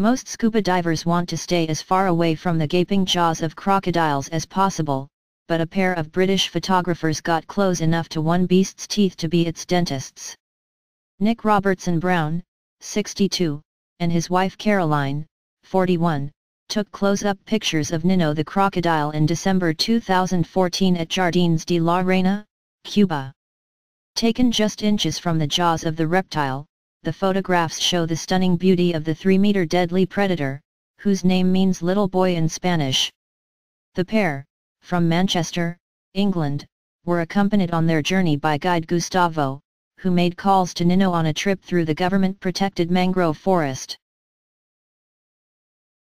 Most scuba divers want to stay as far away from the gaping jaws of crocodiles as possible, but a pair of British photographers got close enough to one beast's teeth to be its dentists. Nick Robertson Brown, 62, and his wife Caroline, 41, took close-up pictures of Niño the crocodile in December 2014 at Jardines de la Reina, Cuba. Taken just inches from the jaws of the reptile, the photographs show the stunning beauty of the 3-meter deadly predator, whose name means little boy in Spanish. The pair, from Manchester, England, were accompanied on their journey by guide Gustavo, who made calls to Niño on a trip through the government-protected mangrove forest.